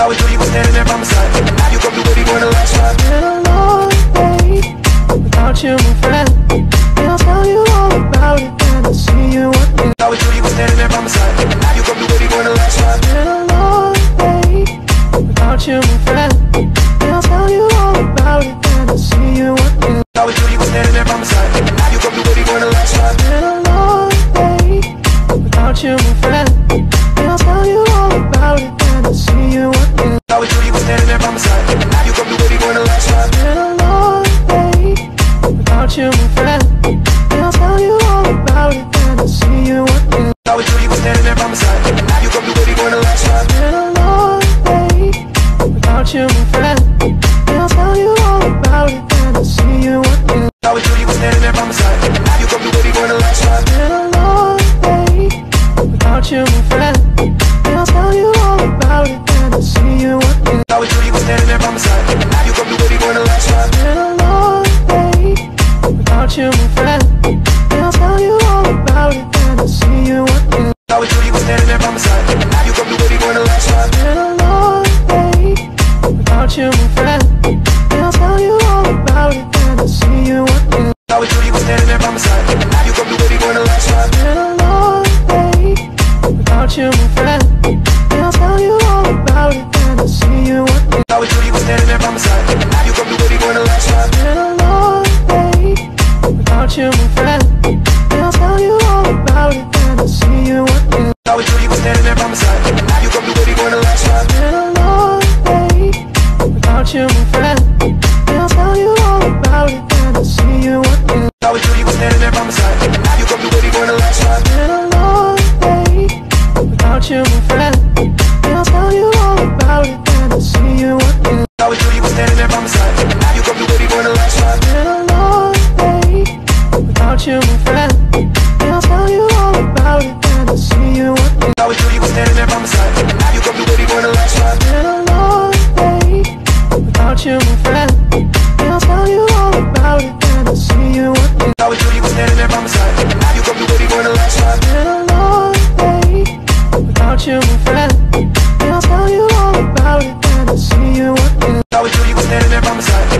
How we do you was standing there by my side by my side You got me dirty going the last time It's been a long day without you, my friend. And I'll tell you all about it when I see you again. I was you were standing there by my side Now You got me dirty going the last time It's been a long day without you, my friend. I'll tell you all about it when I see you again. I was dirty, was standing there by my side You got me dirty going the last time It's been a long day without you, my friend. I'll tell you we there by my side. Now you come to last. It's been a long day without you, my friend. And I'll tell you all about it when I see you again. We there by my side. Now you come to last. It's been a long day without you, my friend. that you, my friend. I'll tell you all about it when I see you again. I would do you was standing there by my side. Now you got me baby, for the last time It's been a long day Without you, my friend. I'll tell you all about it when I see you again. I would do you was standing there by my side.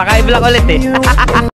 Baka i-vlog ulit eh.